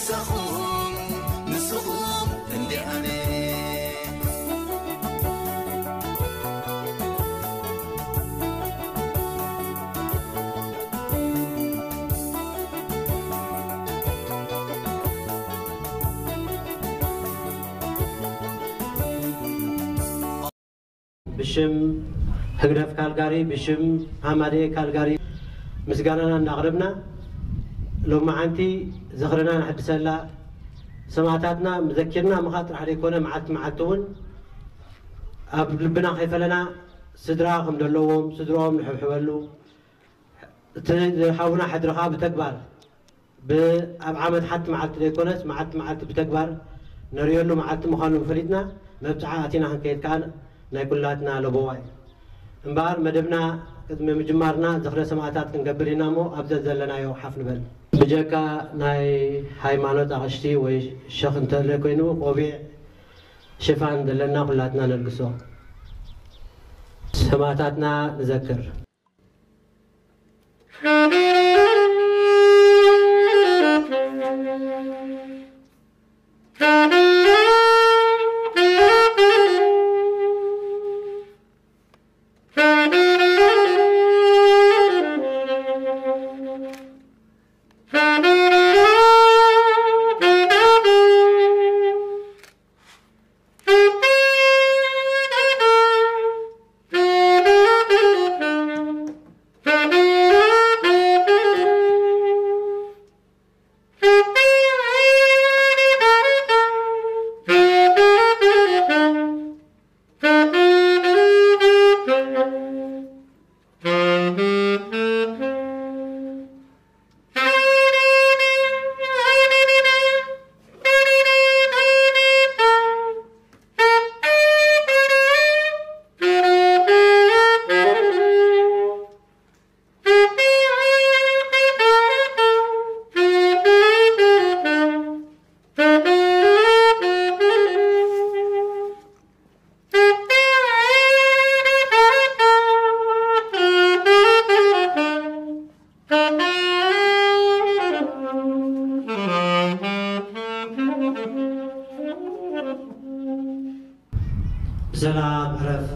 ወትሩ ምሳኹም ንስኹም እንዴ ኣነ ብሽም ህግደፍ ካልጋሪ ብሽም ሃማዴ ካልጋሪ ምስጋናና እንዳቕርብና ሎማዓንቲ ዝኽርና ንሕድሰላ ሰማዕታትና መዘኪርና ምኻ ጥራሕ ዘይኮነ መዓልቲ መዓልቲ እውን ኣብ ልብና ከይፈለና ስድራ ከም ዘለዎም ስድሮኦም ንሕብሕበሉ እቲ ዝሓውና ሕድርኻ ብተግባር ኣብ ዓመት ሓንቲ መዓልቲ ዘይኮነስ መዓልቲ መዓልቲ ብተግባር ነሪየሉ መዓልቲ ምዃኑ ፈሊጥና መብፅዓ ኣቲና ክንከይድ ከዓ ናይ ኩላትና ለቦዋ እዩ እምበር መደብና ቅድሚ ምጅማርና ዝኽረ ሰማዕታት ክንገብር ኢና እሞ ኣብዘ ዘለናዮ ሓፍ ንበል ብጀካ ናይ ሃይማኖት ኣቕሽቲ ወይ ሸኽ እንተለ ኮይኑ ቆቢዕ ሽፋን ዘለና ኩላትና ነልግሶ ሰማዕታትና ንዘክር ሰላም ዕረፍ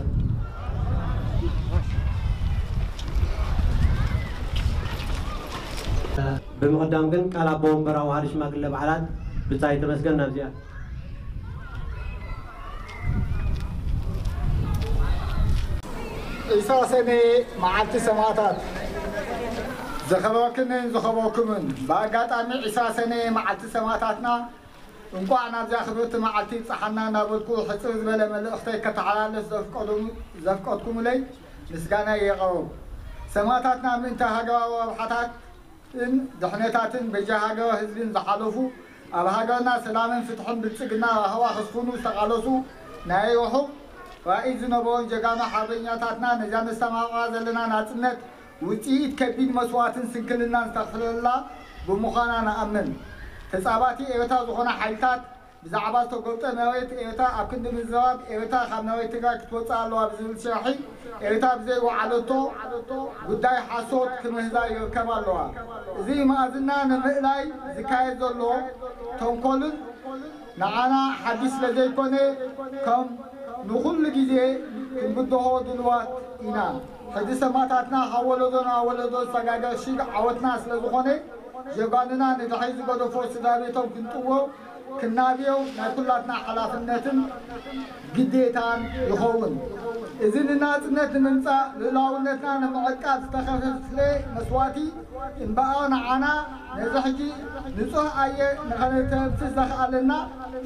ብምቕዳም ግን ቃል ኣቦ ወንበራ ዋሃዲ ሽማግለ በዓላት ብታይ ተመስገን ናብዚኣ ዒሳ ሰኔ መዓልቲ ሰማዕታት ዝኸበክንን ዝኸበኩምን ብኣጋጣሚ ዒሳ ሰኔ መዓልቲ ሰማዕታትና እንኳዕ ናብዚኣ ክብርቲ መዓልቲ ፀሓና እናበልኩ ሕፅር ዝበለ መልእኽተይ ከተሓላለፍ ዘፍቀድኩሙለይ ምስጋና የቐርብ ሰማዕታትና ምእንታይ ሃገራዊ ረብሓታትን ድሕነታትን በጃ ሃገረ ህዝብን ዝሓለፉ ኣብ ሃገርና ሰላምን ፍትሕን ብልፅግና ረኸባ ክስፍኑ ዝተቓለሱ ናይ ረሑቕ ራእይ ዝነበሮን ጀጋኑ ሓርበኛታትና ነዛ ነስተማቕራ ዘለና ናፅነት ውፅኢት ከቢድ መስዋዕትን ስንክልናን ዝተኽፍለላ ብምዃና ንኣምን ተፃባቲ ኤርትራ ዝኾነ ሓይልታት ብዛዕባ ዝተገልጠ መሬት ኤርትራ ኣብ ክንዲ ምዝራብ ኤርትራ ካብ መሬት ትግራይ ክትወፅእ ኣለዋ ብዝብል ስራሒ ኤርትራ ብዘይወዓለቶ ጉዳይ ሓሶት ክምህዛር ይርከብ ኣለዋ እዚ ማእዝና ንምእላይ ዝካየድ ዘሎ ተንኮልን ንዓና ሓዲስ ስለዘይኮነ ከም ንኩሉ ግዜ ክንብድሆ ድልዋት ኢና ሕዚ ሰማዕታትና ካብ ወለዶ ናብ ወለዶ ዝተጋገር ሽግ ዓወትና ስለ ዝኾነ ጀጋንና ንድሕሪ ዝገደፎ ስድራ ቤቶም ክንጥዎ ክናብዮ ናይ ኩላትና ሓላፍነትን ግዴታን ይኸውን እዚ ንናፅነት ንምምፃእ ልዕላውነትና ንምዕቃብ ዝተኸፍለ መስዋእቲ እምበኣር ንዓና ነዚ ሕጂ ንፁህ ኣየር ንኸነተንፍስ ዘኽኣለና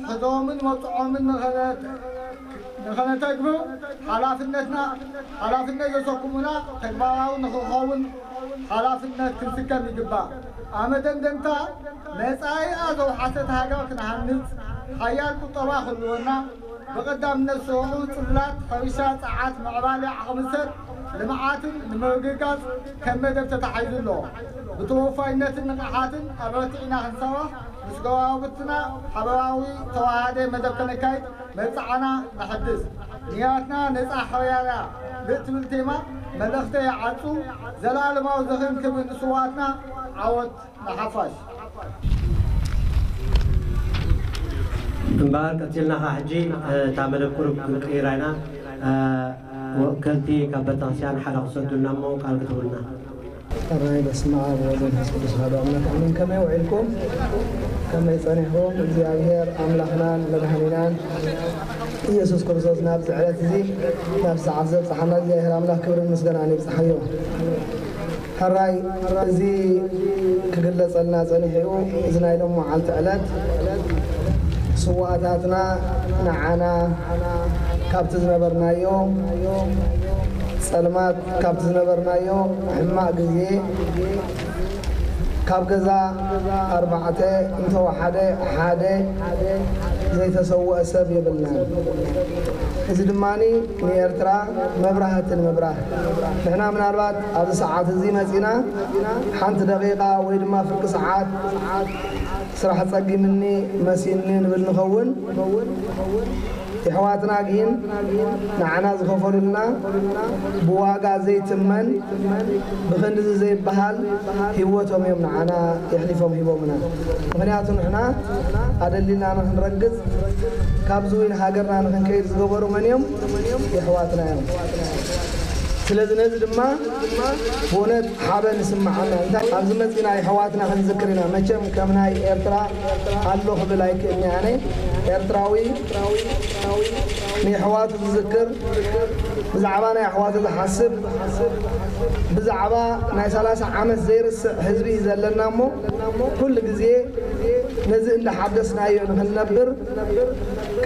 ሕዞምን መፅዖምን ንኸነተግብር ሓላፍነትና ሓላፍነት ዘሰኩሙና ተግባራዊ ንክኸውን ሓላፍነት ክንስከም ይግባእ ኣብ መደምደምታ መጻኢኣ ዘውሓሰት ሃገር ክንሃንፅ ሓያል ቁጠባ ክህልወና ብቐዳምነት ዝሰርሑ ጽላት ሕርሻ ፀዓት ምዕባለ ዓቕሚ ሰብ ልምዓትን ንምርግጋጽ ከም መደብ ተታሒዙ ኣሎ ብተወፋይነትን ንቕሓትን ኣበርቲዕና ክንሰርሕ ምስ ገባብትና ሓበራዊ ተዋሃደ መደብ ከነካይድ መጻዓና ነሕድስ ንያትና ነፃ ሕርያርያ ብእትብል ቴማ መልእኽተ ይዓፁ ዘላለማዊ ዘኽንክብ ንስዋትና ዓወት ንሓፋሽ مبارك تلنا حجي تعمل كرب إيرانا وكنتي كابتن سيان حلق صد النمو قال قدرنا أرأي بسمع وزن حسب بسهاد أمنك أمن كما يوعلكم كما يصنعهم إزي أغير أم لحنان لدهنينان يسوس كرسوس نابس على تزي نابس عزب صحنا زي أهل أم كبر المسجن عني بصحيو أرأي زي كقلة صلنا صنعه إزنا وعالت علات ስዋእታትና ንዓና ካብቲ ዝነበርናዮ ጸልማት ካብቲ ዝነበርናዮ ሕማቅ ግዜ ካብ ገዛ ኣርባዕተ እንተወሓደ ሓደ ዘይተሰውአ ሰብ የብልናን እዚ ድማኒ ንኤርትራ መብራህትን ምብራህ ንሕና ምናልባት ኣብዚ ሰዓት እዚ መፂና ሓንቲ ደቂቓ ወይ ድማ ፍርቂ ሰዓት ስራሕ ፀጊምኒ መሲኒ ንብል ንኸውን ኣሕዋትና ግን ንዓና ዝኸፈሉልና ብዋጋ ዘይትመን ብክንዲ ዘይበሃል ሂወቶም እዮም ንዓና የሕሊፎም ሂቦምና ምክንያቱ ንሕና ኣደሊልና ንክንረግፅ ካብዚ ወይ ሃገርና ንክንከይድ ዝገበሩ መን እዮም ኣሕዋትና እዮም ስለዚ ነዚ ድማ ብእውነት ሓበን ይስማዓና እንታይ ኣብዚ መፂና ኣሕዋትና ክንዝክር ኢና መቸም ከም ናይ ኤርትራ ኣሎ ክብል ኣይክእልኒ ኣነ ኤርትራዊ ንኣሕዋቱ ዝዝክር ብዛዕባ ናይ ኣሕዋቱ ዝሓስብ ብዛዕባ ናይ 30 ዓመት ዘይርስዕ ህዝቢ እዩ ዘለና እሞ ኩሉ ግዜ ነዚ እንዳሓደስናዮ ንክንነብር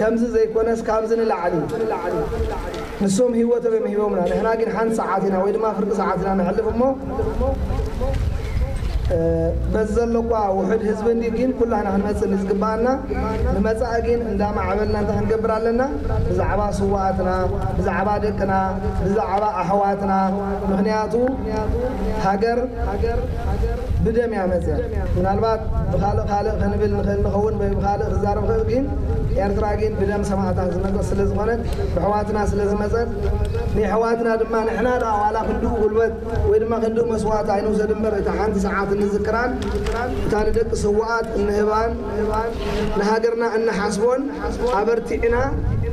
ከምዚ ዘይኮነስ ካብዚ ንላዕሊ ንሶም ሂወቶም እዮም ሂቦምና ንሕና ግን ሓንቲ ሰዓት ኢና ወይ ድማ ፍርቂ ሰዓት ኢና ንሕልፍ እሞ በዚ ዘሎ እኳ ውሕድ ህዝቢ እንዲ ግን ኩላህና ክንመፅእ ዝግባአና ንመፃእ ግን እንዳማዕበልና እንታይ ክንገብር ኣለና ብዛዕባ ስዋኣትና ብዛዕባ ደቅና ብዛዕባ ኣሕዋትና ምክንያቱ ሃገር ብደም እያ መፅያ ምናልባት ብካልእ ካልእ ክንብል ንኽእል ንኸውን ወይ ብካልእ ክዛረብ ክእል ግን ኤርትራ ግን ብደም ሰማዕታት ዝመፀት ስለ ዝኾነት ብሕዋትና ስለ ዝመፀት ንሕዋትና ድማ ንሕና ዳ ዋላ ክንድኡ ጉልበት ወይ ድማ ክንድኡ መስዋዕት ኣይንውሰድ እምበር እታ ሓንቲ ሰዓት እንዝክራን እታ ንደቂ ስዋኣት እንህባን ንሃገርና እንሓስቦን ኣበርቲዕና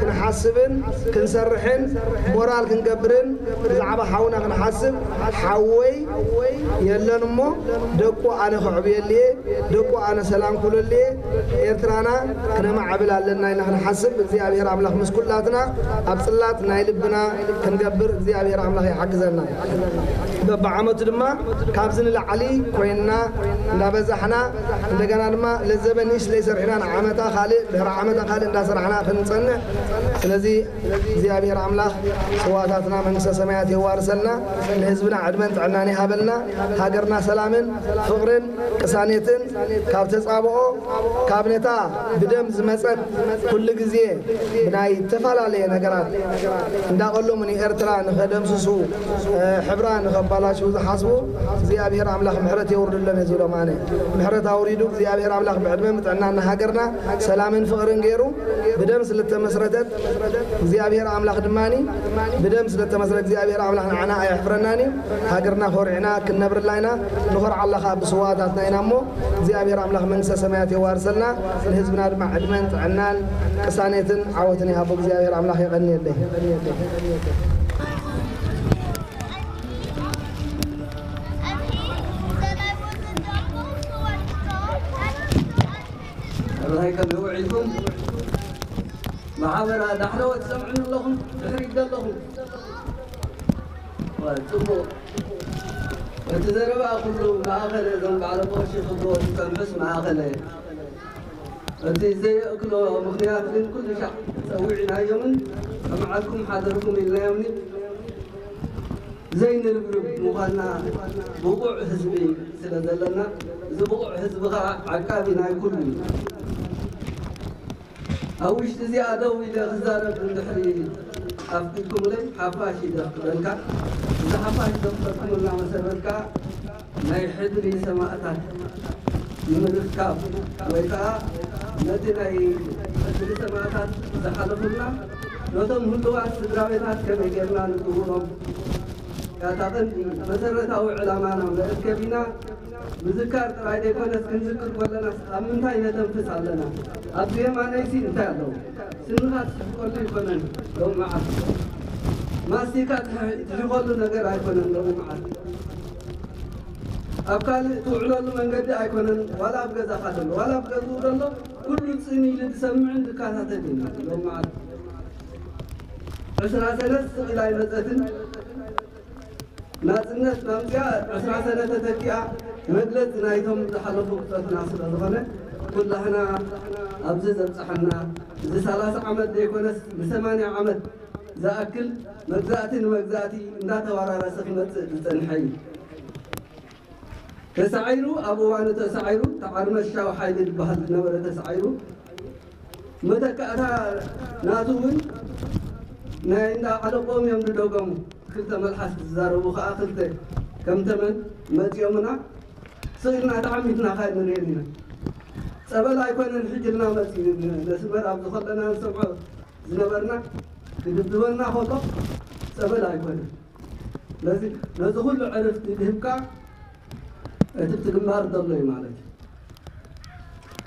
ክንሓስብን ክንሰርሕን ሞራል ክንገብርን ብዛዕባ ሓውና ክንሓስብ ሓወይ የለን እሞ ደቁ ኣነ ክዕብየልየ ደቁ ኣነ ሰላም ክብለልየ ኤርትራና ክነማዕብል ኣለና ኢልና ክንሓስብ እግዚኣብሔር ኣምላኽ ምስ ኩላትና ኣብ ፅላት ናይ ልብና ክንገብር እግዚኣብሔር ኣምላኽ ይሓግዘና በብዓመቱ ድማ ካብዚ ንላዕሊ ኮይንና እንዳበዛሕና እንደገና ድማ ለዘበ ንእሽተይ ሰሪሕና ንዓመታ ካልእ ድሕሪ ዓመታ ካልእ እንዳሰራሕና ክንፀንሕ ስለዚ እግዚኣብሔር ኣምላኽ ስዋታትና መንግስተ ሰማያት የዋርሰልና ንህዝብና ዕድመን ጥዕናን ይሃበልና ሃገርና ሰላምን ፍቅርን ቅሳኔትን ካብ ተፃብኦ ካብ ነታ ብደም ዝመፀት ኩሉ ግዜ ብናይ ዝተፈላለየ ነገራት እንዳቀሎሙ ንኤርትራ ንኸደምስሱ ሕብራ ንኸባላሽው ዝሓስቡ እግዚኣብሔር ኣምላኽ ምሕረት የውርድለን እዩ ዝብሎም ኣነ ምሕረት ኣውሪዱ እግዚኣብሔር ኣምላኽ ብዕድመ ምጥዕና ንሃገርና ሰላምን ፍቅርን ገይሩ ብደም ስለተመስረተት እግዚኣብሔር ኣምላኽ ድማኒ ብደም ስለተመስረት እግዚኣብሔር ኣምላኽ ንዓና ኣየሕፍረናኒ ሃገርና ኮርዕና ክንነብርላ ኢና ንኮርዓ ኣለኻ ብስዋእታትና ኢና እሞ እግዚኣብሔር ኣምላኽ መንግስተ ሰማያት የዋርሰልና ንህዝብና ድማ ዕድመን ጥዕናን ቅሳኔትን ዓወትን ይሃቦ እግዚኣብሔር ኣምላኽ የቐኒየለይ الله كم يوعدكم ማሕበራ ዳሕለወት ሰምዑን ኣለኹም ድሕሪት ዘለኹም ፅቡቅ እቲ ዘረባ ኩሉ ማእኸለ እዞም በዓለ ቆርሺ ክብሮ ተንብስ ማእኸለ እቲ ዘይእክሎ ምክንያት ግን ኩሉ ሻዕ ፀዊዕናዮምን ከመዓልኩም ሓደርኩም ኢልናዮምኒ ዘይንርብርብ ምዃንና ብቑዕ ህዝቢ ስለ ዘለና እዚ ብቑዕ ህዝቢ ከዓ ዓቃቢ ናይ ኩሉ እዩ ኣብ ውሽጢ እዚኣ ደው ኢለ ክዛረብ እንድሕሪ ኣፍቂድኩምለይ ሓፋሽ ይደኽበልካ እዚ ሓፋሽ ዘኽበልኩምላ መሰረት ከዓ ናይ ሕድሪ ሰማእታት ንምርካብ ወይ ከዓ ነቲ ናይ ሕድሪ ሰማእታት ዝሓለፉልና ነቶም ህልዋት ስድራ ቤታት ከመይ ጌርና ንፅውሮም ያታ ቀንዲ መሰረታዊ ዕላማና መእከብ ኢና ምዝካር ጥራይ ዘይኮነስ ክንዝክር ከለና ኣብ ምንታይ ነተንፍስ ኣለና ኣብዚ የማነይሲ እንታይ ኣለዎ ስንኻ ትሕቆሉ ይኮነን ሎሚ መዓልቲ ማስቲካ ትሕቆሉ ነገር ኣይኮነን ሎሚ መዓልቲ ኣብ ካልእ ትውዕለሉ መንገዲ ኣይኮነን ዋላ ኣብ ገዛኻ ደሎ ዋላ ኣብ ገዝኡ ደሎ ኩሉ ፅን ኢሉ ዝሰምዕን ዝከታተል ኢና ሎሚ መዓልቲ ዕስራ ሰለስተ ስቕላይ መፀትን ናፅነት ናምፅያ ዕስራ ሰነ ተተኪኣ መግለፂ ናይቶም ዝሓለፉ ክፀትና ስለ ዝኾነ ኩላህና ኣብዚ ዘብፅሐና እዚ ሰላሳ ዓመት ዘይኮነስ ንሰማንያ ዓመት ዝኣክል መግዛእቲ ንመግዛእቲ እንዳተወራረሰ ክመፅእ ዝፀንሐ እዩ ተሳዒሩ ኣብ እዋኑ ተሳዒሩ ተዓርመሻዊ ሓይሊ ዝበሃል ዝነበረ ተሳዒሩ መተካእታ ናቱ እውን ናይ እንዳ ዓለቆም እዮም ዝደገሙ ክልተ መልሓስ ዝዛረቡ ከዓ ክልተ ከም ተመን መፂኦምና ስኢልና ተዓሚትና ካይ ንሪአን ኢና ፀበል ኣይኮነን ሕጅልና መፂ ነስበር ኣብ ዝኸለና ንሰምዖ ዝነበርና ክድብድበና ከሎ ፀበል ኣይኮነን ስለዚ ነዚ ኩሉ ዕርፍቲ ድህብካ እቲ ትግንባር ዘሎ እዩ ማለት እዩ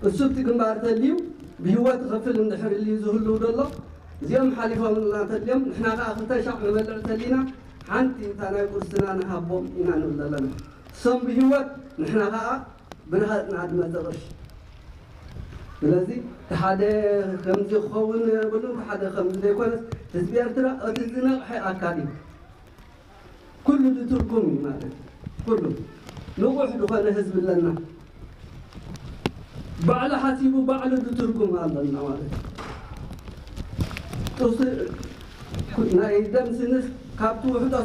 እሱ እቲ ግንባር ተልዩ ብሂወት ክኽፍል እንድሕር ልዩ ዝህልው ደሎ እዚኦም ሓሊፎም ና ተልዮም ንሕና ከዓ ክልተ ሻዕ ንበልዕ ተሊና ሓንቲ እታ ናይ ቁርስና ንሃቦም ኢና ንብል ዘለና እሶም ብሂወት ንሕና ከዓ ብንሃጥና ድመፀ ቅርሺ ስለዚ ሓደ ከምዚ ክኸውን ብሉ ሓደ ከምዚ ዘይኮነስ ህዝቢ ኤርትራ እቲ ዝነቕሐ ኣካል እዩ ኩሉ ዝትርጉም እዩ ማለት እዩ ኩሉ ንቑሕ ዝኾነ ህዝቢ ኣለና ባዕሉ ሓሲቡ ባዕሉ ዝትርጉም ኣለና ማለት እዩ ናይ ደም ስንስ ካብቲ ውሕጦ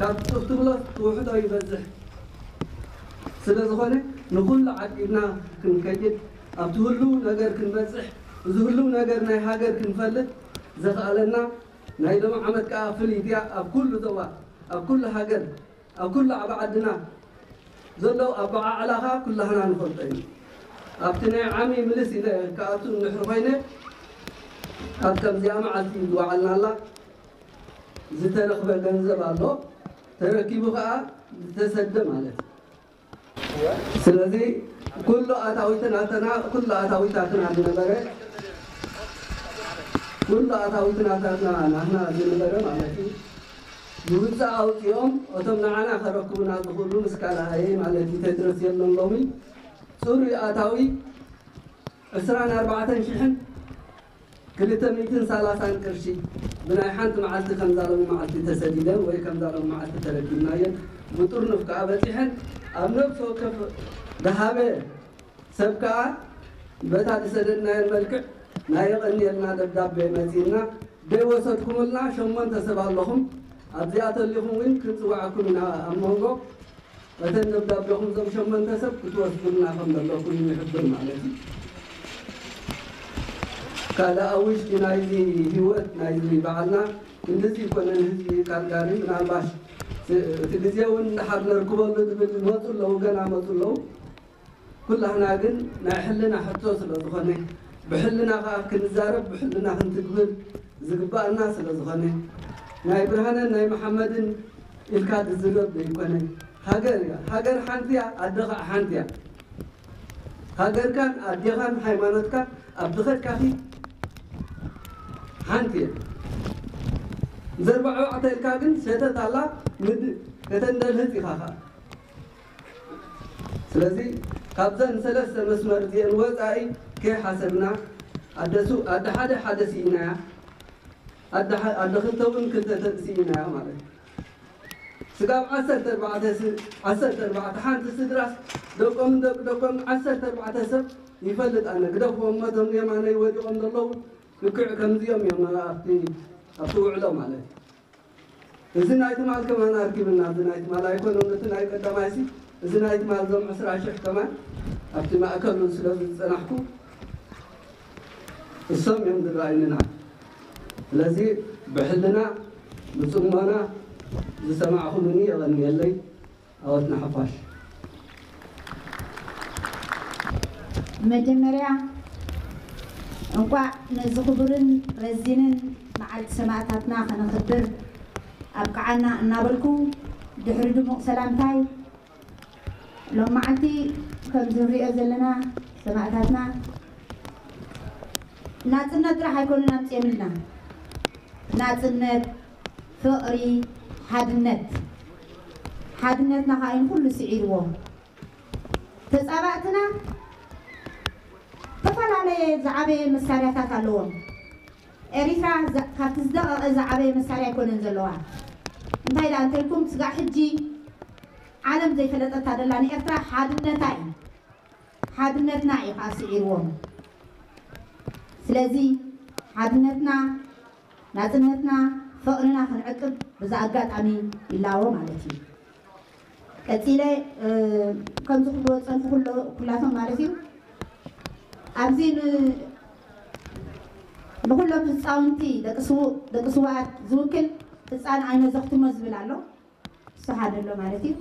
ካብቲ ጡፍ ትብሎ ትውሕጦ ይበዝሕ ስለ ዝኾነ ንኩሉ ዓቂብና ክንከይድ ኣብቲ ህልው ነገር ክንበፅሕ እዚ ህልው ነገር ናይ ሃገር ክንፈልጥ ዘኽኣለና ናይ ሎሚ ዓመት ከዓ ፍልይቲ እያ ኣብ ኩሉ ዞባ ኣብ ኩሉ ሃገር ኣብ ኩሉ ዓብ ዓድና ዘሎ ኣበዓዕላኻ ኩላህና ንፈልጦ እዩ ኣብቲ ናይ ዓሚ ምልስ ኢለ ከኣቱ ንሕሪ ኮይነ ኣብ ከምዚኣ መዓልቲ ዝዋዓልና ኣላ። ዝተረኽበ ገንዘብ ኣሎ። ተረኪቡ ከዓ ዝተሰደ ማለት እዩ። ስለዚ ኩሉ ኣታዊትናተና ኩሉ ኣታዊታትና ዝነበረ ኩሉ ኣታዊትናታትና ናትና ዝነበረ ማለት እዩ። ብውፃእ ኣውፂኦም እቶም ንዓና ከረክቡና ዝኽእሉ ምስካላ ሃየ ማለት እዩ። ተድረስ የሎም ሎሚ ፅሩይ ኣታዊ ዕስራን ኣርባዕተን ሽሕን ክልተ ሚእትን ሰላሳን ቅርሺ ብናይ ሓንቲ መዓልቲ ከምዛሎም መዓልቲ ተሰዲደን ወይ ከምዛሎም መዓልቲ ተረኪብናየን ብጥርኑፍ ከዓ በፂሐን ኣብ ነብሲ ወከፍ ደሃበ ሰብ ከዓ በታ ዝሰደድናየን መልክዕ ናይ የቐኒየልና ደብዳቤ መፂና ደይወሰድኩምልና ሸሞንተ ሰብ ኣለኹም ኣብዚኣ ተሊኹም እውን ክንፅዋዓኩም ኢና ኣብ መንጎ እተን ደብዳቤኹም ዞም ሸሞንተ ሰብ ክትወስዱልና ከም ዘለኩም ይሕብር ማለት እዩ ካልእ ኣብ ውሽጢ ናይዚ ሂወት ናይዚ በዓልና እንደዚ ይኮነን ህዝቢ ካልጋሪ ምናልባሽ እቲ ግዜ እውን ንሓር ነርክበሉ ዝብል መፁ ኣለዉ ገና መፁ ኣለዉ ኩላህና ግን ናይ ሕልና ሕቶ ስለ ዝኾነ ብሕልና ከዓ ክንዛረብ ብሕልና ክንትግብር ዝግባአና ስለ ዝኾነ ናይ ብርሃንን ናይ መሓመድን ኢልካ ትዝረብ ዘይኮነ ሃገር እያ ሃገር ሓንቲ እያ ኣደ ከዓ ሓንቲ እያ ሃገርካን ኣዴኻን ሃይማኖትካ ኣብ ድኸድካኺ ሓንቲ እያ ዘርባዕ ኢልካ ግን ሰተት ኣላ ከተንደልህፅ ኢኻ ከዓ ስለዚ ካብዘን ሰለስተ መስመር እዚአን ወፃኢ ከይሓሰብና ኣደሱ ኣደ ሓደ ሓደ ሲኢናያ ኣደ ክልተ እውን ክልተ ሲኢናያ ማለት እዩ ስጋብ ዓሰርተ ኣርባዕተ ስ- ዓሰርተ ኣርባዕተ ሓንቲ ስድራስ ደቆም ደቂ ደቆም ዓሰርተ ኣርባዕተ ሰብ ይፈልጥ ኣነ ግደፍዎም መቶም የማነይ ወዲቖም ዘለዉ ልክዕ ከምዚኦም እዮም ኣብቲ ኣብቲ ውዕሎ ማለት እዩ እዚ ናይ ትማል ከማን ኣርኪብና እዚ ናይ ትማል ኣይኮነም ነቲ ናይ ቀዳማይ ሲ እዚ ናይ ትማል ዞም ዕስራ ሽሕ ከማን ኣብቲ ማእከሉ ስለ ዝፀናሕኩ እሶም እዮም ዝረኣዩንና ስለዚ ብሕልና ብፅሞና ዝሰማዕኹሉኒ የቐኒየለይ ኣወትና ሓፋሽ መጀመርያ እንኳዕ ነዚ ክቡርን ረዚንን መዓልቲ ሰማዕታትና ከነኽብር ኣብ ከዓና እናበልኩ ድሕሪ ድሙቕ ሰላምታይ ሎም መዓልቲ ከምዚ ንሪኦ ዘለና ሰማዕታትና ናፅነት ጥራሕ ኣይኮኑና ምፅየምልና ናፅነት ፍቕሪ ሓድነት ሓድነትና ከዓ እዩ ኩሉ ስዒርዎ ተፃባእትና ዝተፈላለየ ዝዓበየ መሳርያታት ኣለዎም ኤሪትራ ዛ- ካብቲ ዝደቐቐ ዝዓበየ መሳርያ ኣይኮነን ዘለዋ እንታይ ዳ እንተልኩም ስጋዕ ሕጂ ዓለም ዘይፈለጠታ ደላ ንኤርትራ ሓድነታ እዩ ሓድነትና እዩ ከዓ ስዒርዎም ስለዚ ሓድነትና ናፅነትና ፍቕርና ክንዕቅብ ብዛ ኣጋጣሚ ይላዎ ማለት እዩ ቀፂለ እ፣ ከምዚ ክብሎ ፀንሑ ኩሎ- ኩላቶም ማለት እዩ ኣብዚ ን- ንኩሎም ህፃውንቲ ደቂ ስው- ደቂ ስዋኣት ዝውክል ህፃን ዓይነ ዘኽትሞ ዝብል ኣሎ እሱ ሓደ ኣሎ ማለት እዩ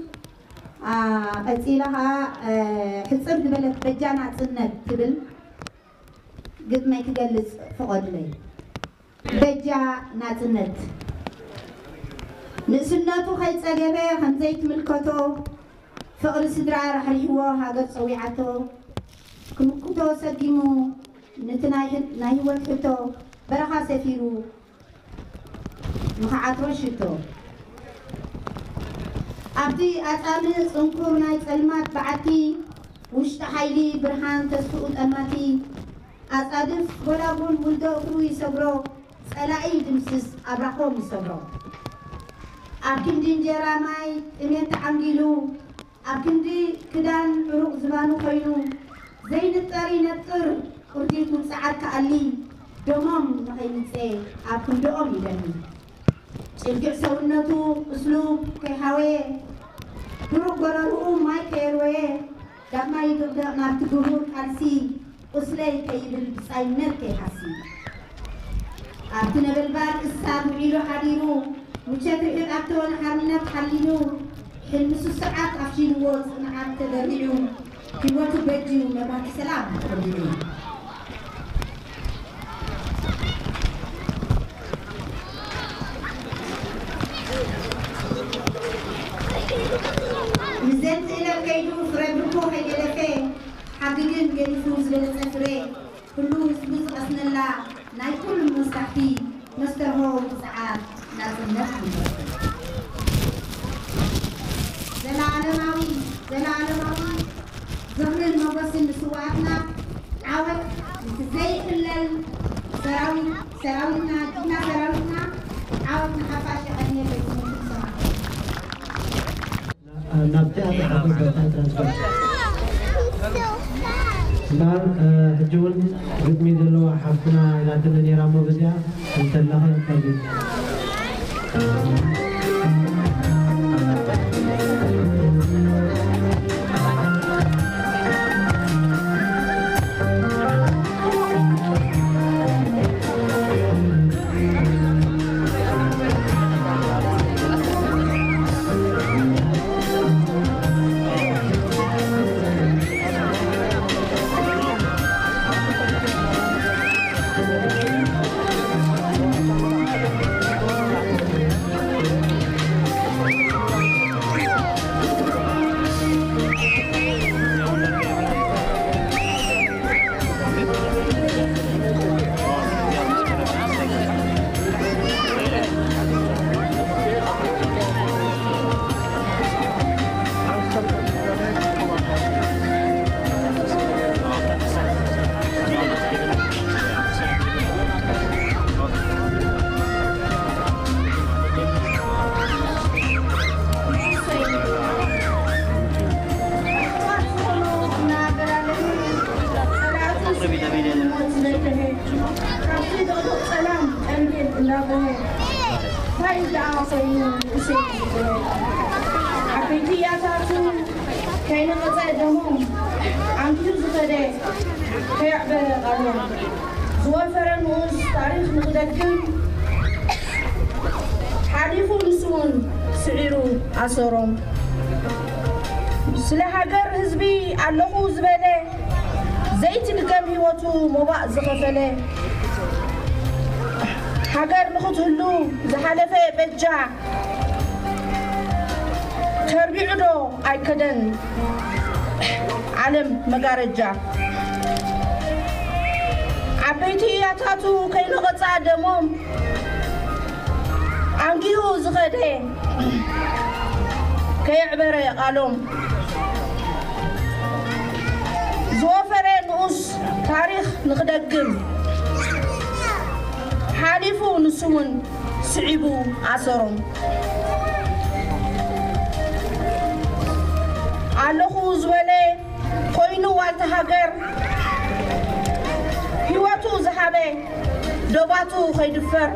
አ፣ ቀፂላ ከዓ እ፣ ሕፅር ዝበለት በጃ ናፅነት ትብል ግጥመይ ክገልፅ ፍቐድለይ በጃ ናፅነት ንእስነቱ ከይፀገበ ከምዘይትምልከቶ ፍቕሪ ስድራ ረሕሪሕዎ ሃገር ፀዊዓቶ ክምክቶ ሰጊሙ ነቲ ናይ ህ- ናይ ህይወት ሕቶ በረኻ ሰፊሩ ንኸዓትሮ ሽቶ ኣብቲ ኣፃሚ ፅንኩር ናይ ፀልማት በዓቲ ውሽጢ ሓይሊ ብርሃን ተስፍኡ ጠማቲ ኣፃድፍ ጎላጉል ውልዶ እኽሉ ይሰግሮ ፀላኢ ድምስስ ኣብራኾም ይሰግሮ ኣብ ክንዲ እንጀራ ማይ ጥሜት ተዓንጊሉ ኣብ ክንዲ ክዳን ዕሩቕ ዝባኑ ኮይኑ ዘይንጠር ይነጥር ቁርዲቱ ፀዓት ከኣሊ ደሞም ንኸይምፀ ኣብ ክንድኦም ይደኒ ጭልግዕ ሰውነቱ እስሉ ከይሃወየ ብሩቕ ጎረርኡ ማይ ከየርወየ ዳማ ይድቕደቕ ናብቲ ግቡር ቃልሲ ቁስለይ ከይብል ብፃይነት ከይሓሲ ኣብቲ ነበልባል እሳብ ውዒሉ ሓዲሩ ምቸት ርሕቕ ኣብተወነ ሓርነት ሓሊሉ ሕልምሱ ስርዓት ኣፍሺንዎ ፅንዓት ተደሪዑ ህይወቱ በጅዩ መባቲ ሰላም ተቆዲሩ ምዘን ስእለት ከይዱ ፍረ ብርኮ ከይገለፈ ሓግግን ገሊፉ ዝበለፀ ፍረ ኩሉ ህዝቢ ዝቐስነላ ናይ ኩሉ መሳሕቲ መስተርሆ ብፅዓት ናፅነት ይመርሑ ዘለዓለማዊ ዘለዓለማዊ ظهر المبصم سواتنا عوج إزاي كل السراوي سراوينا جبنا سراوينا. عوج نحفاش غنية بسم نبتعد دلو حفنا إلى تلني رامو بديا انت الله ሓሊፉ ንሱ እውን ስዒቡ ኣሰሮም ኣለኹ ዝበለ ኮይኑ ዋልተ ሃገር ሂወቱ ዝሃበ ደባቱ ከይድፈር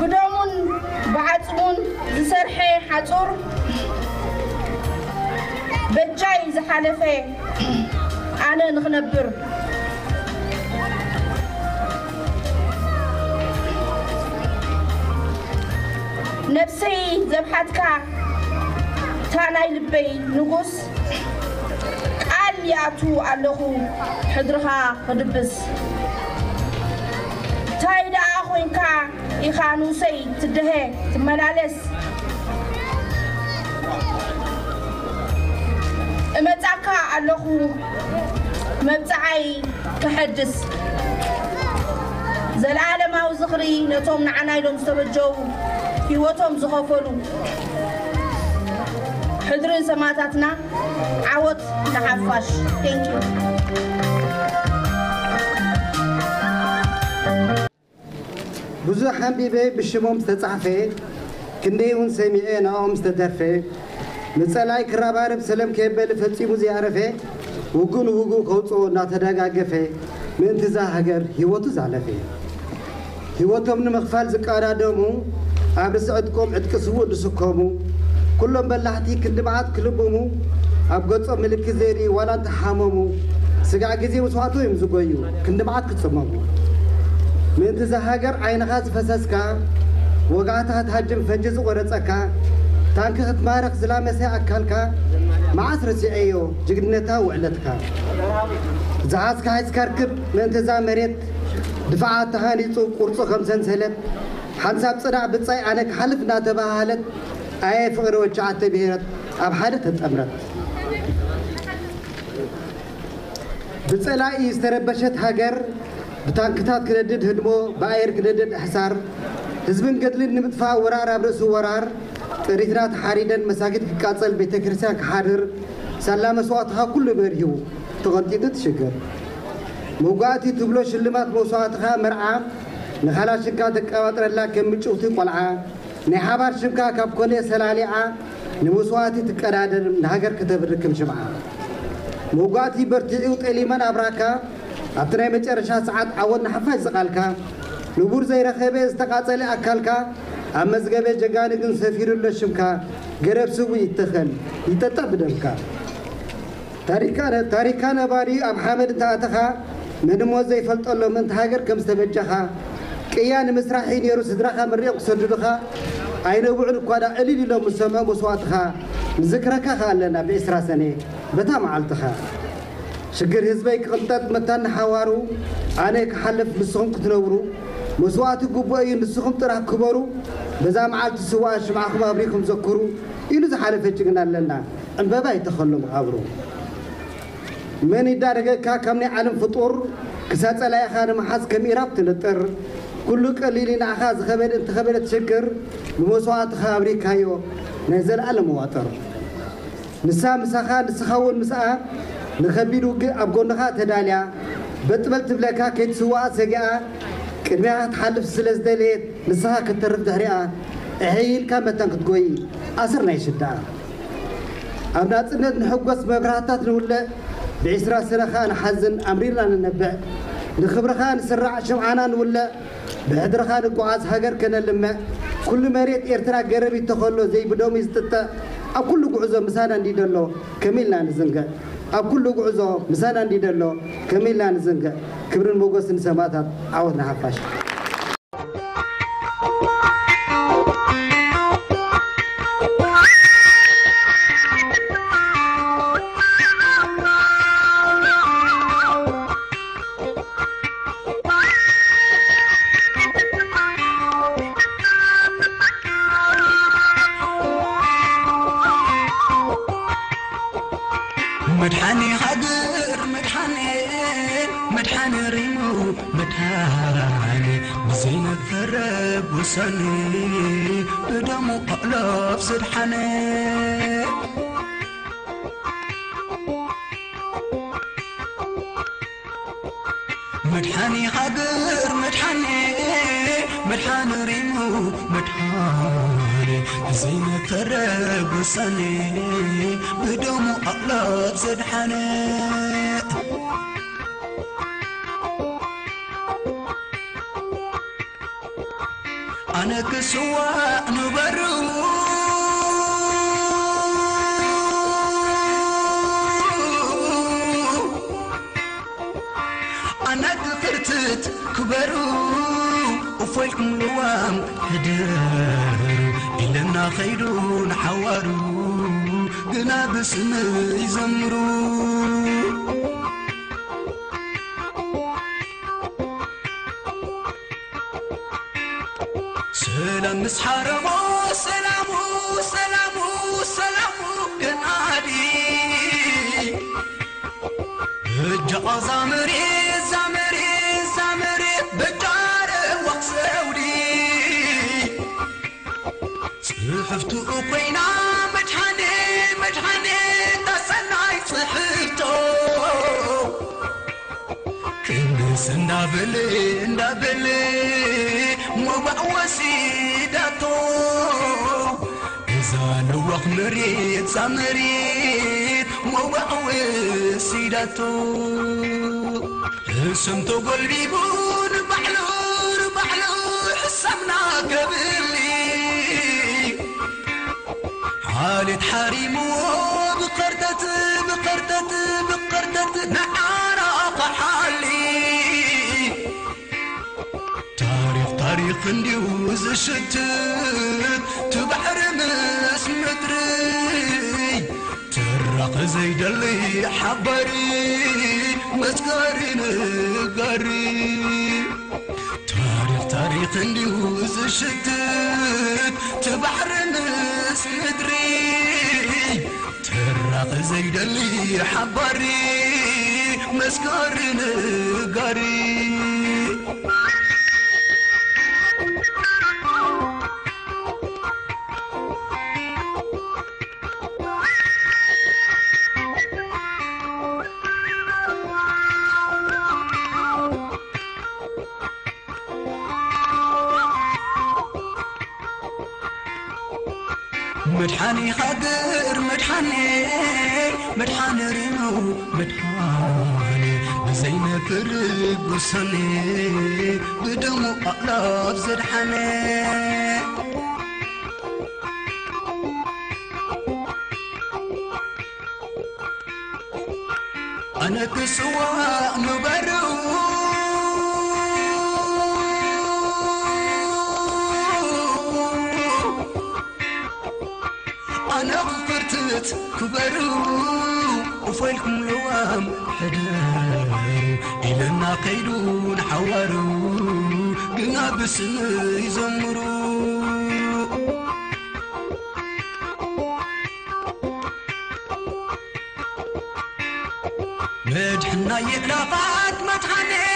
ብደሙን ብዓፅሙን ዝሰርሐ ሓፁር በጃይ ዝሓለፈ ኣነ ንኽነብር ነፍሰይ ዘብሓትካ እታ ናይ ልበይ ንጉስ ቃል ይኣቱ ኣለኹ ሕድርኻ ክድብስ እንታይ ደኣ ኮንካ ኢኻ ንውሰይ ትድሀ ትመላለስ እመጻካ ኣለኹ መብፅዓይ ክሐድስ ዘለዓለማዊ ዝኽሪ ነቶም ንዓና ኢሎም ዝተበጀው ሂወቶም ዝኸፈሉ ሕድሪ ሰማዕታትና ዓወት ንሓፋሽ ቴንኪዩ ብዙሕ ሓንቢበ ብሽሞም ዝተፃሕፈ ክንደይ እውን ሰሚዐ ናኦም ዝተደርፈ ንፀላይ ክረባርብ ሰለም ከየበል ፈፂሙ ዝያረፈ ውጉ ንውጉ ከውፅኦ እናተደጋገፈ ምእንቲ ዛ ሃገር ሂወቱ ዝዓለፈ ሂወቶም ንምኽፋል ዝቀዳደሙ ኣብ ርእሲ ዕጥቆም ዕጥቂ ስውእ ዝስከሙ ኩሎም በላሕቲ ክንዲ መዓት ክልብሙ ኣብ ገጾም ምልክት ዘርኢ ዋላ እንተሓመሙ ስጋዕ ግዜ መስዋዕቶ እዮም ዝጎዩ ክንዲ መዓት ክፅመሙ ምእንቲ ዛ ሃገር ዓይንኻ ዝፈሰስካ ወጋእታ ትሃጅም ፈንጂ ዝቆረፀካ ታንኪ ክትማረኽ ዝላመሰ ኣካልካ መዓስ ረሲዐዮ ጅግንነታ ውዕለትካ ዝሓዝካ ሃይዝካ ርክብ ምእንቲ ዛ መሬት ድፍዓት ተሃኒፁ ቁርፁ ከም ሰንሰለት ሓንሳብ ፅናዕ ብፃይ ኣነ ክሓልፍ እናተባሃለት ኣየ ፍቕሪ ወጫዓተ ብሄረት ኣብ ሓደ ተጠምረት ብፀላኢ ዝተረበሸት ሃገር ብታንክታት ክነድድ ህድሞ ብኣየር ክነድድ ኣሕሳር ህዝብን ገድልን ንምጥፋእ ወራር ኣብ ርእሱ ወራር ጥሪትና ተሓሪደን መሳጊድ ክቃፀል ቤተ ክርስቲያን ክሓድር ሳላ መስዋዕትኻ ኩሉ በርሂቡ ተቐንጢጡ ትሽገር መጓእቲ ትብሎ ሽልማት መስዋዕትኻ መርዓ ንኻላሽንካ ተቀባጥረላ ከም ምጭውቲ ቆልዓ ናይ ሓባር ሽምካ ካብ ኮነ ሰላሊዓ ንመስዋዕቲ ትቀዳደር ንሃገር ከተብርክም ሽምዓ መጓእቲ በርቲዑ ጠሊመን ኣብራካ ኣብቲ ናይ መጨረሻ ሰዓት ዓወት ንሓፋሽ ዝቓልካ ንቡር ዘይረኸበ ዝተቓፀለ ኣካልካ ኣብ መዝገበ ጀጋኒ ግን ሰፊሩሎ ሽምካ ገረብ ስዊ ይተኸል ይጠጠዕ ብደምካ ታሪካ ነባሪ ኣብ ሓመድ እንተኣተኻ መንሞት ዘይፈልጠሎ ምእንቲ ሃገር ከም ዝተበጀኻ ቅያ ንምስራሕ ነይሩ ስድራኻ መሪኦም ክሰድዱኻ ኣይነብዑን እኳ ዳ ዕሊል ኢሎም ዝሰምዑ መስዋዕትኻ ንዝክረካ ኸ ኣለና ብዕስራ ሰነ በታ መዓልትኻ ሽግር ህዝበይ ክቕንጠጥ መታን ሓዋሩ ኣነ ክሓልፍ ንስኹም ክትነብሩ መስዋዕቲ ግቡእ እዩ ንስኹም ጥራሕ ክበሩ በዛ መዓልቲ ስዋ ሽምዓኹም ኣብሪኹም ዘክሩ ኢሉ ዝሓለፈ ጅግና ኣለና ዕንበባ ይተኸሎም ኣብሩ መን ይዳረገካ ካብ ናይ ዓለም ፍጡር ክሳብ ጸላኢኻ ንምሓዝ ከም ኢራብ ትንጥር ኩሉ ቀሊል ንዓኻ ዝኸበድ እንተኸበደ ትሽግር ብመስዋዕትኻ ኣብሪካዮ ናይ ዘለኣለም መዋጥር ንሳ ምሳኻ ንስኻ እውን ምስኣ ንኸቢድ ውግእ ኣብ ጎንኻ ተዳልያ በጥበል ትብለካ ከይትስዋኣ ሰጊኣ ቅድሚያ ትሓልፍ ስለ ዝደለየት ንስኻ ክትተርፍ ድሕሪኣ እሕይልካ መታን ክትጎይ ኣስር ናይ ሽዳኣ ኣብ ናፅነት ንሕጐስ መብራህታት ንውልዕ ብዒስራ ስነኻ ንሓዝን ኣምሪርና ንነብዕ ንክብርኻ ንስራዕ ሽምዓና ንውለእ ብሕድርኻ ንጓዓዝ ሃገር ከነልምዕ ኩሉ መሬት ኤርትራ ገረብ ተኸሎ ዘይብዶም ዝጥጠእ ኣብ ኩሉ ጉዕዞ ምሳና እንዲደሎ ከመኢልና ንዝንገእ ኣብ ኩሉ ጉዕዞ ምሳና እንዲደሎ ከመኢልና ንዝንገእ ክብርን ሞገስን ሰማዕታት ዓወት ንሓፋሽ بجا زمري زمري زمري بجار وقسولي صحفتو كوينا مجحني مجحني تسناي صحفتو. كنس اندابلي اندابلي مبعوسي داتو. إذا نوق مريت زمريت ومعه سيدته قلبي بون بحلور بحلور حسمنا قبلي عالي حريم بقردة بقردة بقردة نعارة قحالي تاريخ تاريخ اندي شتت تبحر مس مدري ትራኽ ዘይደሊ ሓባሪ መስጋሪ ንጋሪ ታሪኽ ታሪኽ እንዲሁ ዝሽትት ትባሕሪ ምስ ምድሪ ትራኽ ዘይደሊ ሓባሪ መስጋሪ ንጋሪ مدحني يخبر مدحني مدحن رينو مدحني بزينة فرق وصني بدمو أقلاب زرحاني. أنا كسوة نبرو أنا غفرتت كبروا وفيلكم لوام حدار إلى الناقيدون حواروا قنا بسم يزمروا نجحنا يقلا ما تخني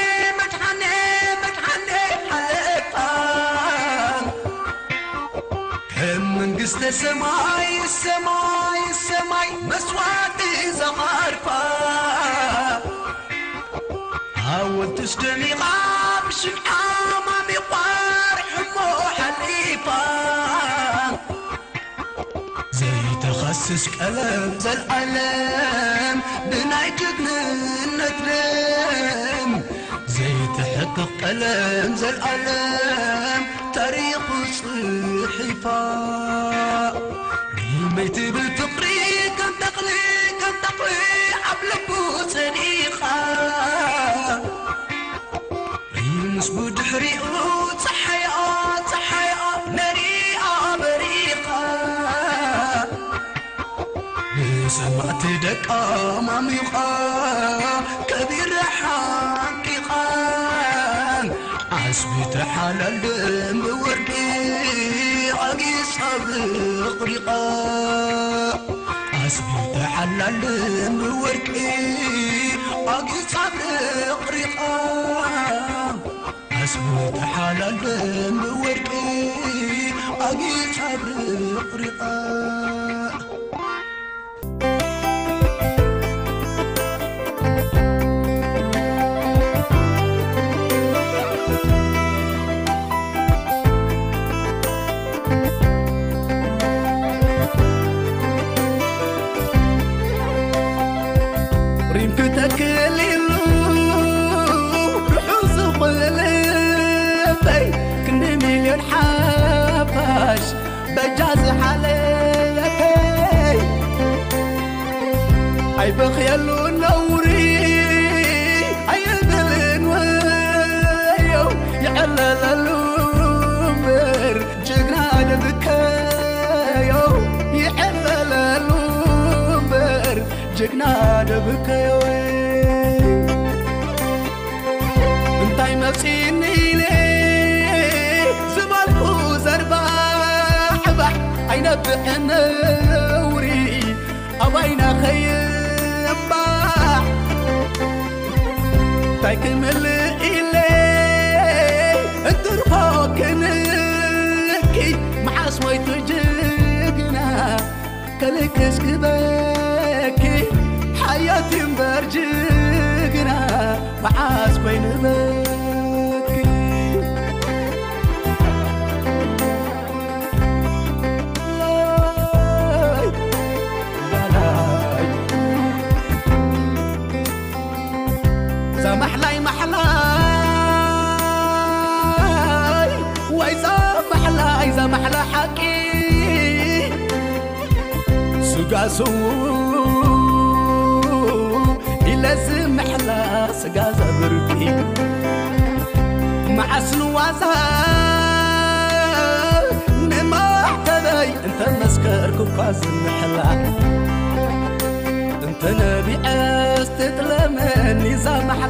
شفت سماي السماي السماي مسواتي زغارفة هاولت اشتني غابش العامة مقار حمو حليفة زي تخصص كلام بناي جبن نتلم زي تحقق كلام زالعلم تاريخ صحيفة رميت بالفقري كم تقلي كم تقلي عبلبو سريخة ريمس بدحريقو صحيا صحيا نريئة بريقة سمعت دقا ماميقا كبير حقيقة عسبي تحلل بوردي عقيس بقريقة عسبي تحلل بوردي عقيس بقريقة عسبي تحلل بوردي عقيس بقريقة ريمك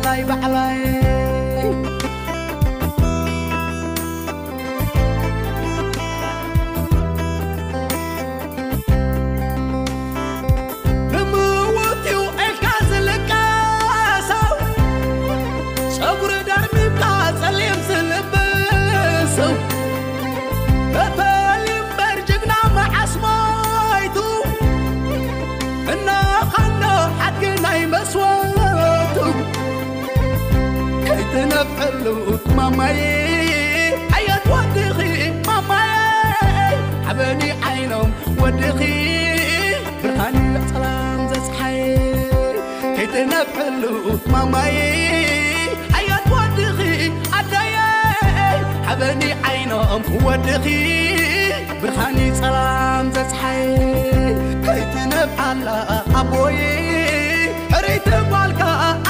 alive, alive. ዓይኖም ወድኺ ብርሃኒ ፀላም ዘፀሓየ ከይትነብዓላ ኣቦዬ ሕረይቲ ጓልካ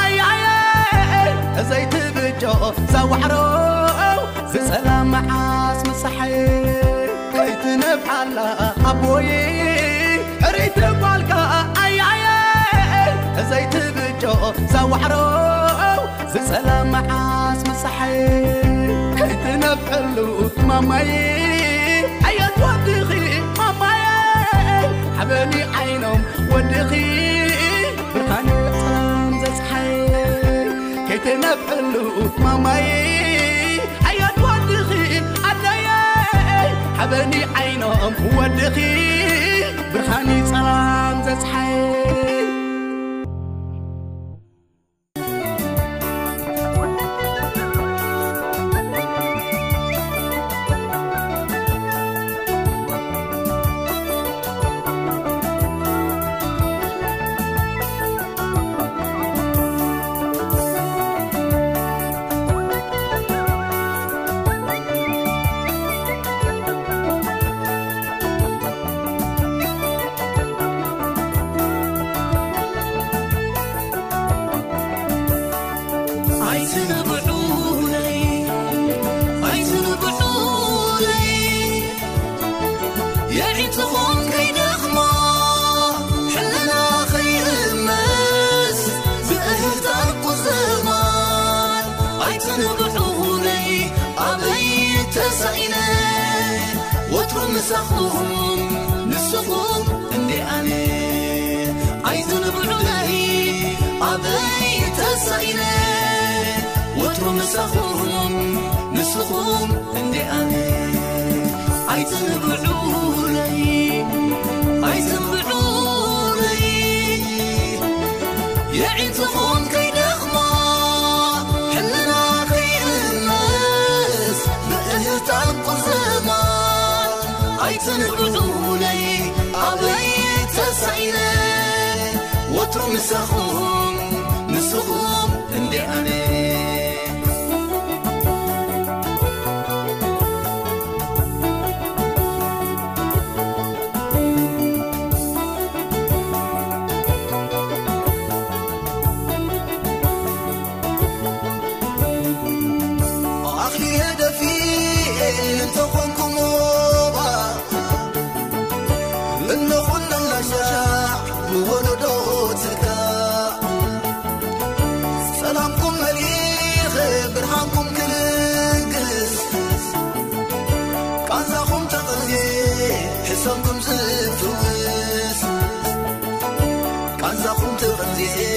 ኣያየ እዘይትብጆ ዘዋሕሮ ዝፀላም መዓስ ምሳሐየ ከይትነብዓላ ኣቦዬ ሕረይቲ ጓልካ ኣያየ እዘይትብጆ ዘዋሕሮ ዝፀላም መዓስ بيتنا بحلو ماماي حياة ودخي ماماي حبالي عينهم ودخي برهاني عطام زسحي كيتنا بحلو ماماي حياة ودخي عداي حبالي عينهم ودخي بخاني عطام زسحي Kannst auch unter uns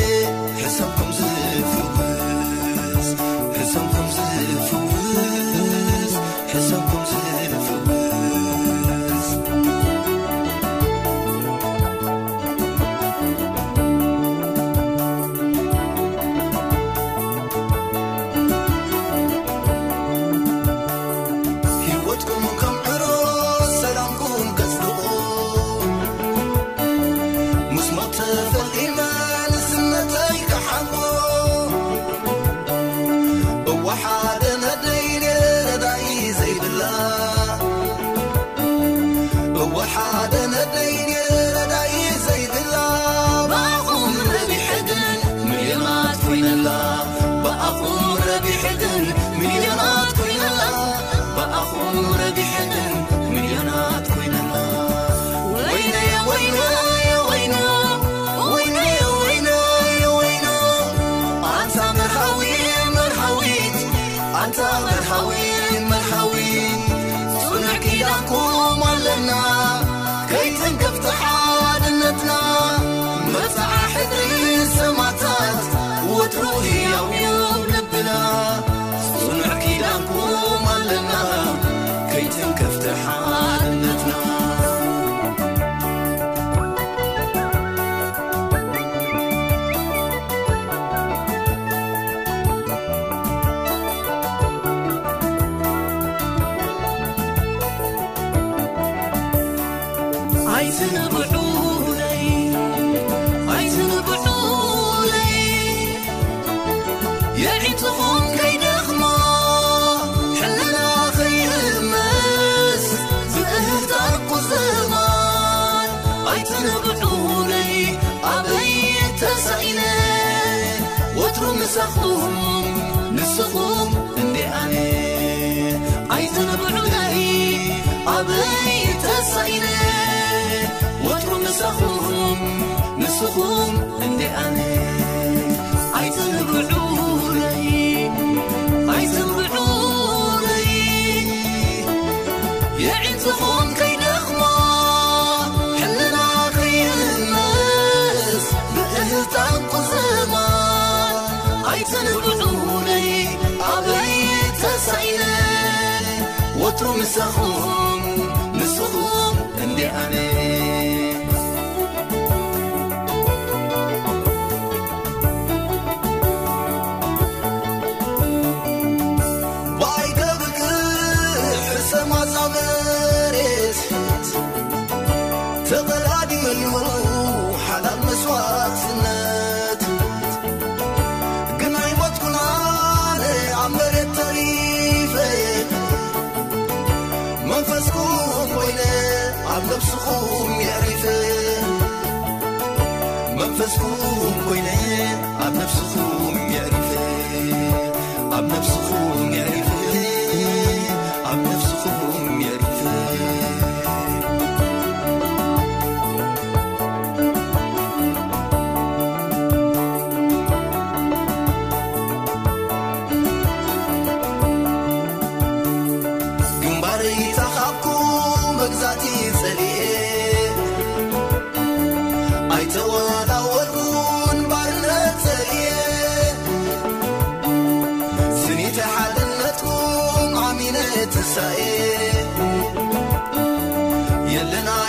بيت البعولي أبي تسعينا وترمس أخوهم وامسخوهم yelena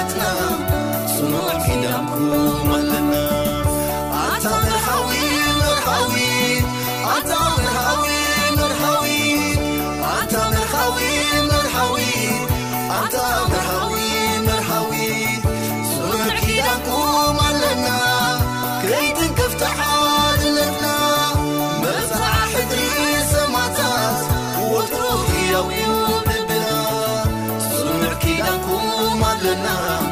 حالتنا صنوع كلامكم لنا. عطا نرحوي لنا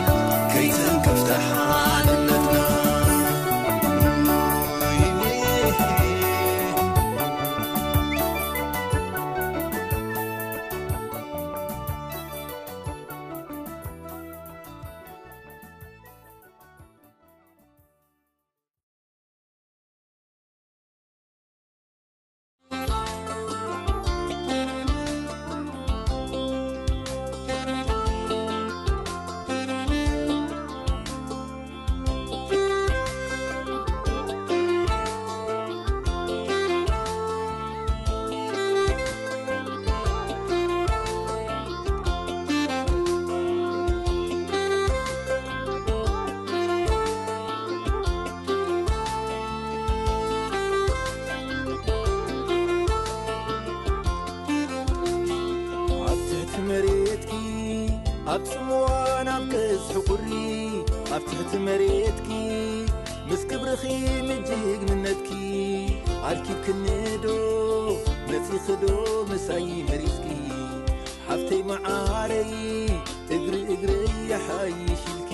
እቲ መሬትኪ ምስ ክብርኺ ምጅግ ምነትኪ ኣልኪብክንዶ ነቲ ኽዶ ምሳይ መሪትኪ ሓፍተይ መዓረይ እግሪ እግሪ የሓይሽልኪ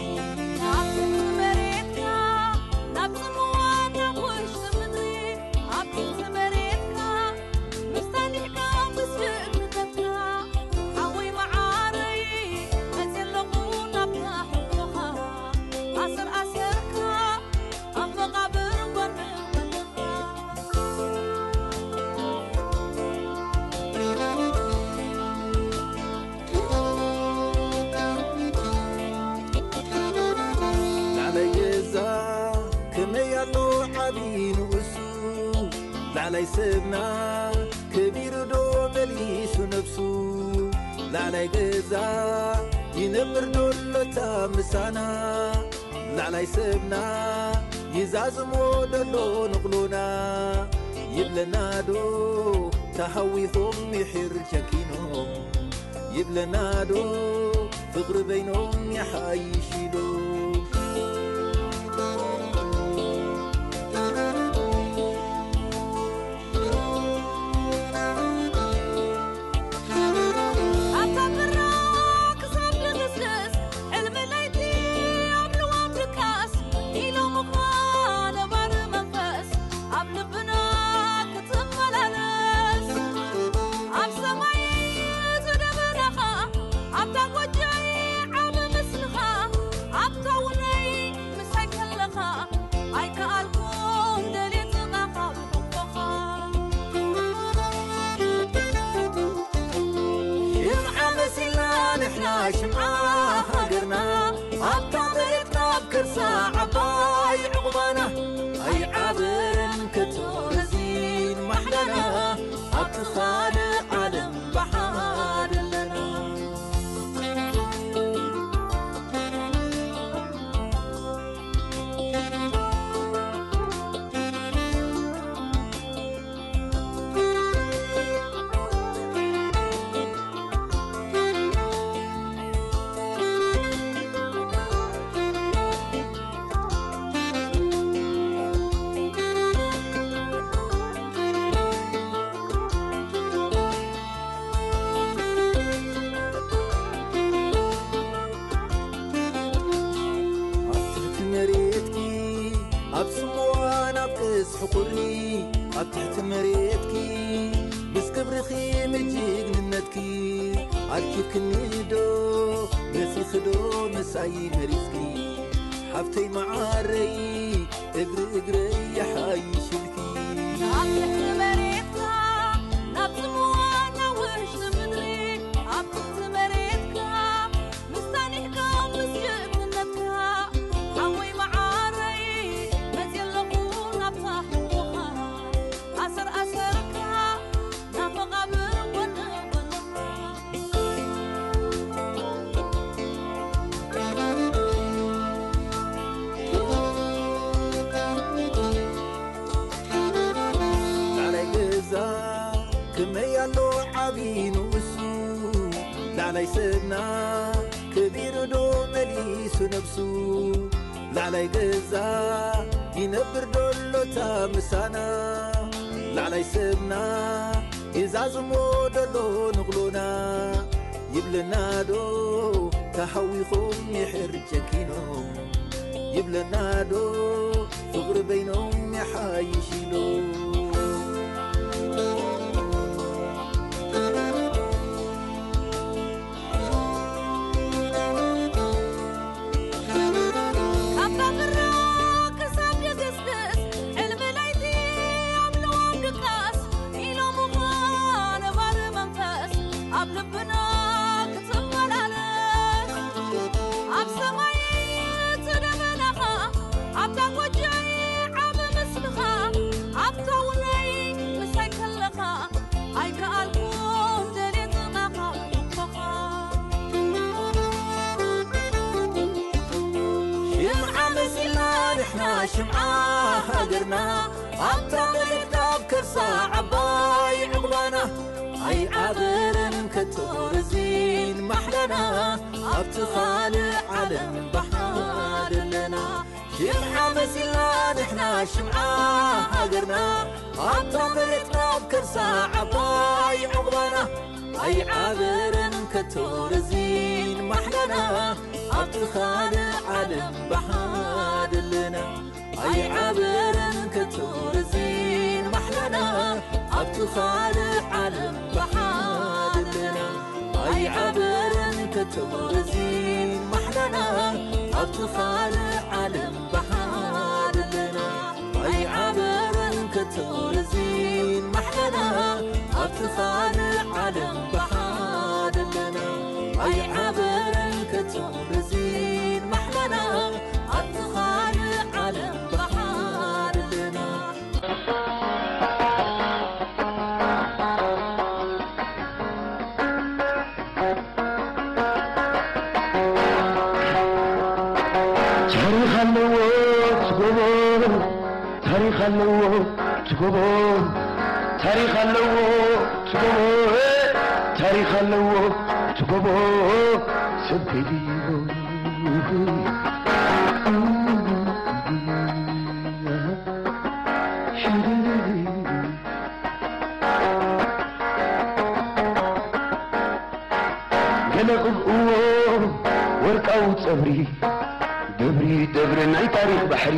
ተናዶ ፍቕሪ በይኖም የሓይሽዶ መሊሱ ነብሱ ላዕላይ ገዛ ይነብር ዶሎታ ምሳና ላዕላይ ሰብና ይዛዝሞ ደሎ ንቕሎና ይብለና ዶ ተሓዊኾም ይሕር ጨኪኖም ይብለና ዶ ፍቕሪ በይኖም የሓይሽ ኢሎም صعباي عقبانا. أي عبرن كتور زين محلنا. أبت خالق عدم لنا دلنا شمعة مسلا نحنا شمعة هاجرنا. أبت عمرتنا بكرسا عباي عقبانا. أي عبرن كتور زين محلنا. أبت خالق عدم بحنا دلنا أي عبر كتور زين محلنا أبتخالق علم بحالنا أي عبر كتور زين محلنا أبتخالق علم بحالنا أي عبر كتور زين محلنا أبتخالق علم بحالنا أي عبر كتور زين محلنا ትጎቦ ታሪክ ኣለዎ ትጎቦ ታሪክ ኣለዎ ትጎቦ ሰብ ከይድይቦ ገለ ቅብእዎ ወርቃዊ ፀብሪ ደብሪ ደብሪ ናይ ታሪክ ባሕሪ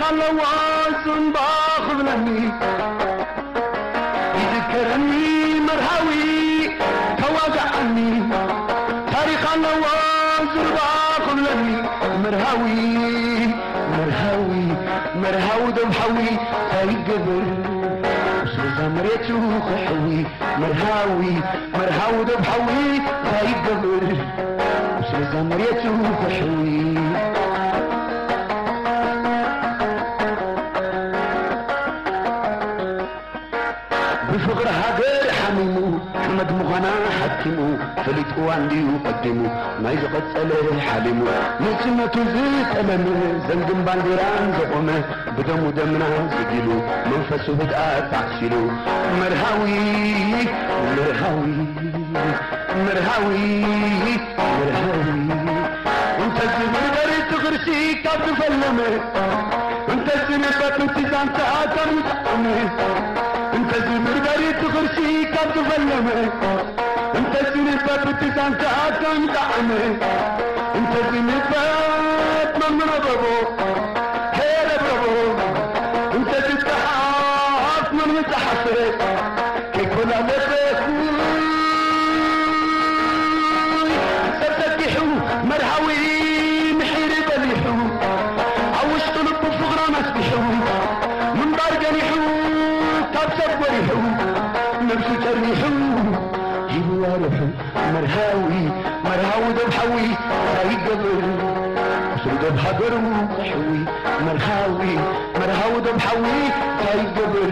خلواس باخذ لهمي. يذكرني مرهوي مرهاوي عني تاريخ مرهاوي باخذ لهمي. مرهوي مرهوي مرهاوي دمحوي. مرهاوي وسوزا مرهاوي خحوي مرهاوي مرهو دمحوي. هيقبر مرهاوي مريته خحوي ፈሊጥዋ እንዲሁ ቀዲሙ ናይ ዝቐጸለ ሓሊሙ ንስነቱ ዝተመመ ዘንግን ባንዴራን ዘቆመ ብደሙ ደምና ዝጊሉ መንፈሱ ህድኣት ተዕሲሉ መርሃዊ መርሃዊ መርሃዊ መርሃዊ እንተዝብርበሪ ትቕርሺ ካብ ዝፈለመ እንተዝንበት ምትዛንተ ካብ ዝጠቕመ እንተዝብርበሪ ትቕርሺ ካብ ዝፈለመ بريت زان تاكم تعمي انت بريت من ربو مرهاوي مرهاوي دبحوي راي قبر وصل دبحقر حوي مرهاوي مرهاوي دبحوي راي قبر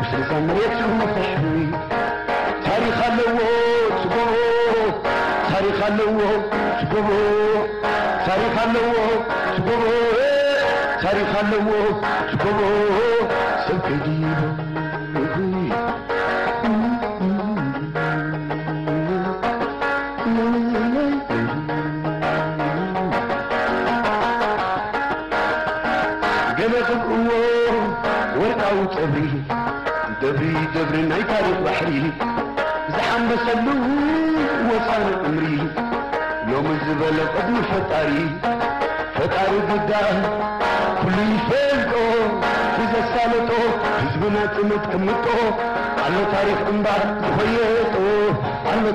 وصل زمريتو فحوي تاريخ اللوت تقوم تاريخ اللوت تقوم تاريخ اللوت تقوم تاريخ اللوت تقوم سلك جيبه دبري دبري ناي تاريخ بحري زحم بسلو وصار عمري يوم الزبل قدم فتاري فتاري قدام كل يفلقو إذا سالتو. حزبنا تمت كمتو. على تاريخ انبار زخيتو على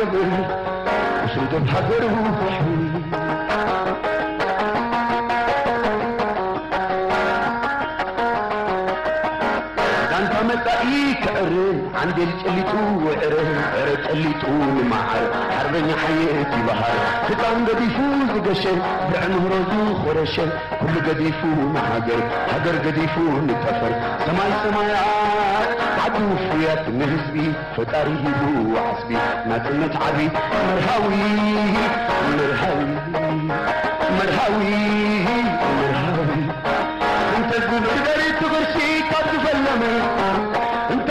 وصل ده بحضره تحوي انت متاي كعرن عندي الجليتو وعرن عرن جليتو معر حربني حياتي بهار ختام قديفو زقشن بعن رزو خرشن كل قديفو محاجر حجر قديفو نتفر عدو فيات نهزبي فتاري هدو وحسبي ما تمت عبي مرهاوي مرهاوي مرهاوي مرهاوي انت تقول قدرت تغرشي قد تفلمي انت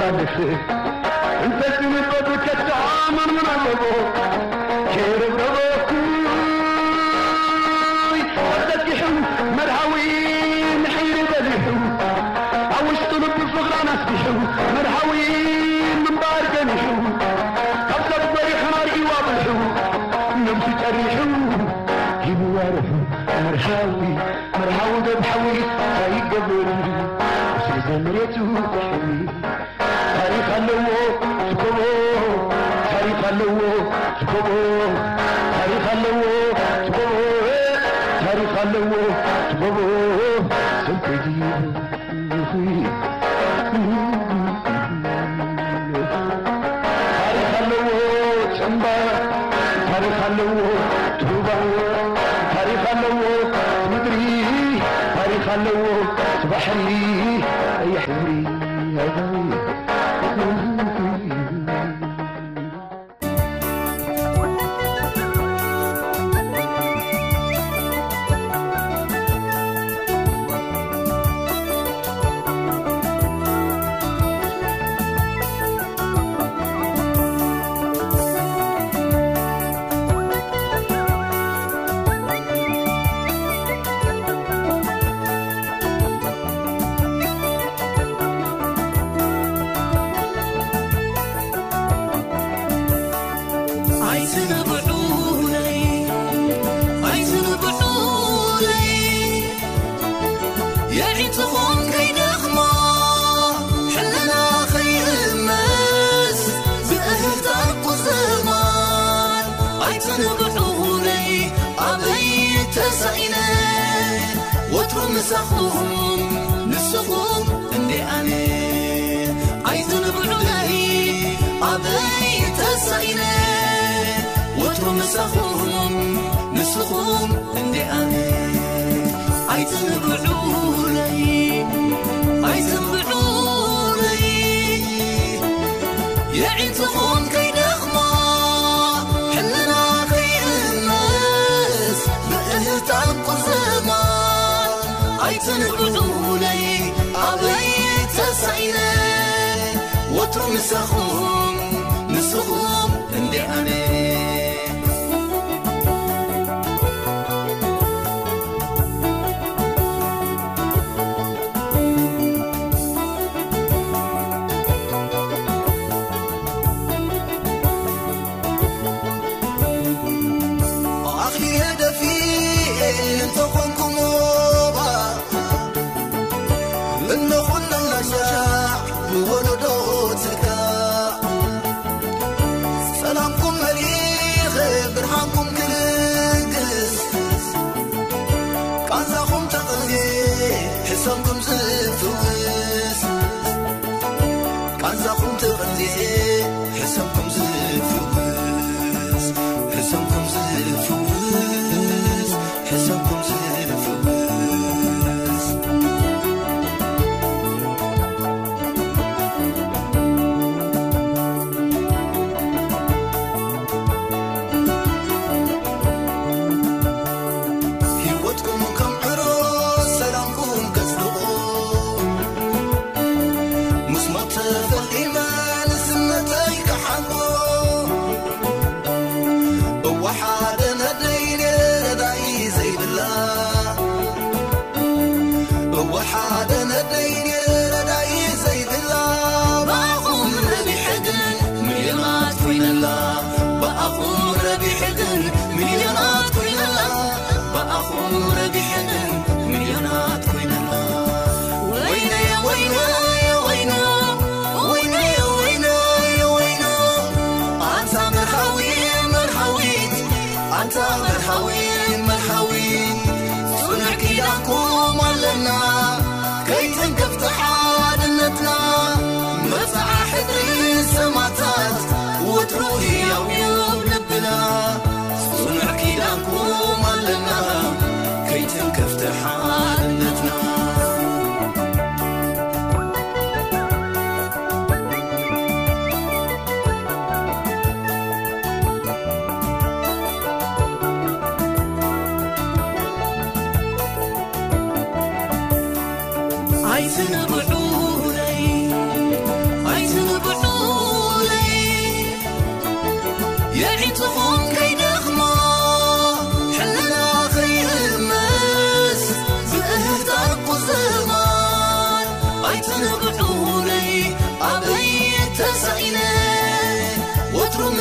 Bangladeş'i. Ülkesini kodu تكبو تاريخ اللو تكبو تاريخ اللو تكبو تاريخ اللو تكبو سلك جيبه تاريخ اللو تشمبا تاريخ اللو توبا تاريخ اللو مدري تاريخ اللو تبحري اي حمري هذا مسخوم مسخوم اندي عليه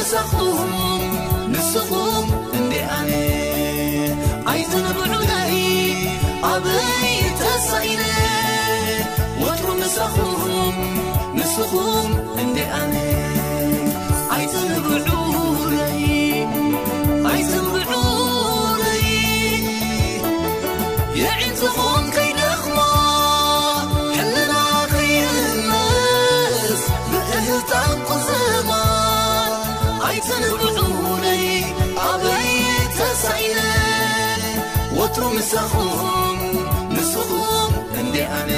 وسخهم ኣይትንብዑለይ ኣበይ ተሳኢነ ወትሩ ምሳኹም ንስኹም እንዴ ኣነ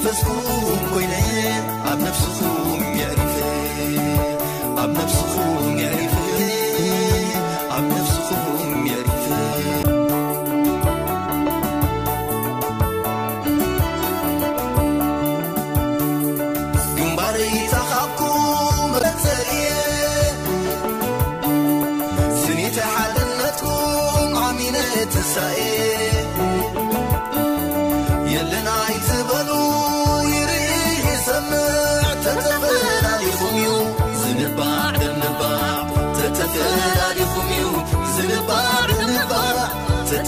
መንፈስኩ ኮይነ ኣብ ነፍስኹም ይዕሪፈ ኣብ ነፍስኹም ይዕሪፈ ኣብ ነፍስ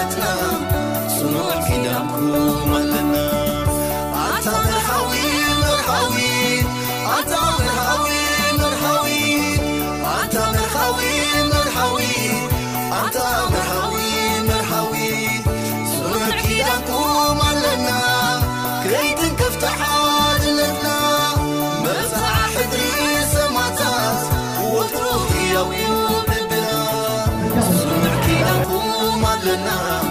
مالتنا صنوع كلامكم مالنا عطا مرحوين مرحوين عطا مرحوين مرحوين عطا مرحوين مرحوين عطا مرحوين مرحوين صنوع كلامكم مالنا كريتن كفتحها لنا. مرفع حدري سمعتات وفروض يومي Nana.